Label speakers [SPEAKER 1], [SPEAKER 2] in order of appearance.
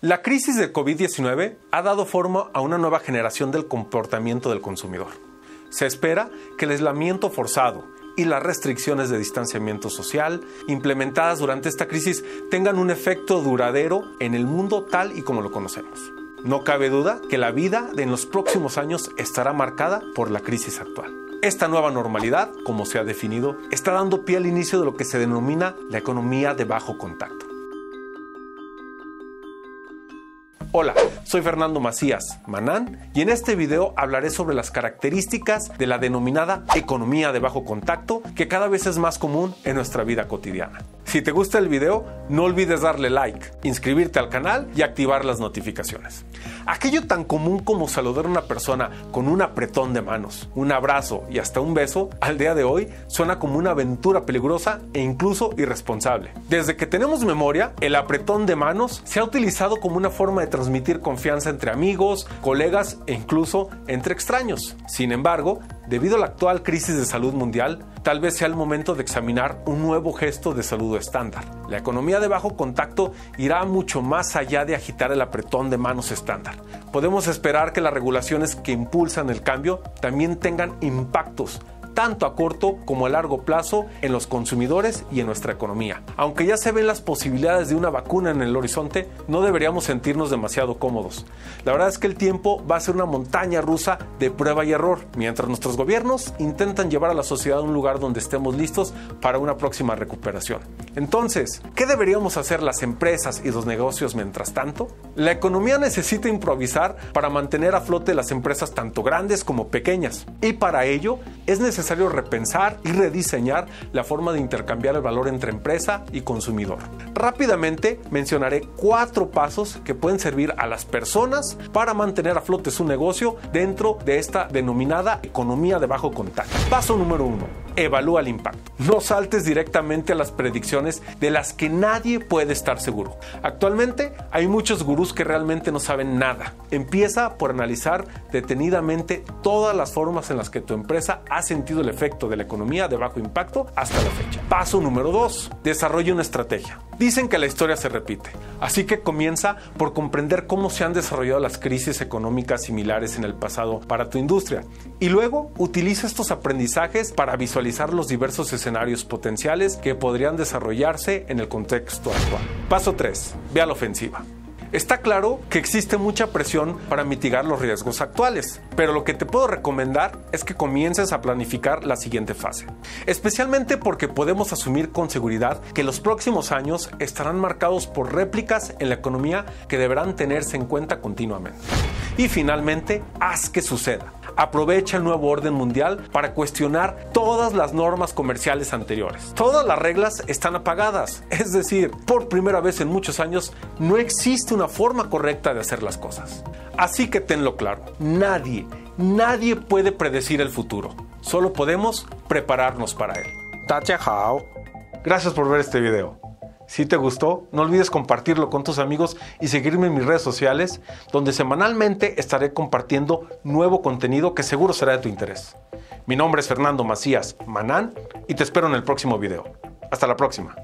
[SPEAKER 1] La crisis del COVID-19 ha dado forma a una nueva generación del comportamiento del consumidor. Se espera que el aislamiento forzado y las restricciones de distanciamiento social implementadas durante esta crisis tengan un efecto duradero en el mundo tal y como lo conocemos. No cabe duda que la vida de en los próximos años estará marcada por la crisis actual. Esta nueva normalidad, como se ha definido, está dando pie al inicio de lo que se denomina la economía de bajo contacto. Hola, soy Fernando Macías, Manán, y en este video hablaré sobre las características de la denominada economía de bajo contacto que cada vez es más común en nuestra vida cotidiana. Si te gusta el video, no olvides darle like, inscribirte al canal y activar las notificaciones. Aquello tan común como saludar a una persona con un apretón de manos, un abrazo y hasta un beso, al día de hoy suena como una aventura peligrosa e incluso irresponsable. Desde que tenemos memoria, el apretón de manos se ha utilizado como una forma de transmitir confianza entre amigos, colegas e incluso entre extraños. Sin embargo, debido a la actual crisis de salud mundial, tal vez sea el momento de examinar un nuevo gesto de saludo estándar. La economía de bajo contacto irá mucho más allá de agitar el apretón de manos estándar. Podemos esperar que las regulaciones que impulsan el cambio también tengan impactos tanto a corto como a largo plazo en los consumidores y en nuestra economía. Aunque ya se ven las posibilidades de una vacuna en el horizonte, no deberíamos sentirnos demasiado cómodos. La verdad es que el tiempo va a ser una montaña rusa de prueba y error, mientras nuestros gobiernos intentan llevar a la sociedad a un lugar donde estemos listos para una próxima recuperación. Entonces, ¿qué deberíamos hacer las empresas y los negocios mientras tanto? La economía necesita improvisar para mantener a flote las empresas tanto grandes como pequeñas, y para ello es necesario repensar y rediseñar la forma de intercambiar el valor entre empresa y consumidor. Rápidamente mencionaré cuatro pasos que pueden servir a las personas para mantener a flote su negocio dentro de esta denominada economía de bajo contacto. Paso número uno evalúa el impacto. No saltes directamente a las predicciones de las que nadie puede estar seguro. Actualmente hay muchos gurús que realmente no saben nada. Empieza por analizar detenidamente todas las formas en las que tu empresa ha sentido el efecto de la economía de bajo impacto hasta la fecha. Paso número 2. Desarrolla una estrategia. Dicen que la historia se repite, así que comienza por comprender cómo se han desarrollado las crisis económicas similares en el pasado para tu industria y luego utiliza estos aprendizajes para visualizar los diversos escenarios potenciales que podrían desarrollarse en el contexto actual. Paso 3. Ve a la ofensiva. Está claro que existe mucha presión para mitigar los riesgos actuales, pero lo que te puedo recomendar es que comiences a planificar la siguiente fase, especialmente porque podemos asumir con seguridad que los próximos años estarán marcados por réplicas en la economía que deberán tenerse en cuenta continuamente. Y finalmente, haz que suceda aprovecha el nuevo orden mundial para cuestionar todas las normas comerciales anteriores. Todas las reglas están apagadas, es decir, por primera vez en muchos años no existe una forma correcta de hacer las cosas. Así que tenlo claro, nadie, nadie puede predecir el futuro, solo podemos prepararnos para él. Gracias por ver este video. Si te gustó, no olvides compartirlo con tus amigos y seguirme en mis redes sociales, donde semanalmente estaré compartiendo nuevo contenido que seguro será de tu interés. Mi nombre es Fernando Macías Manán y te espero en el próximo video. Hasta la próxima.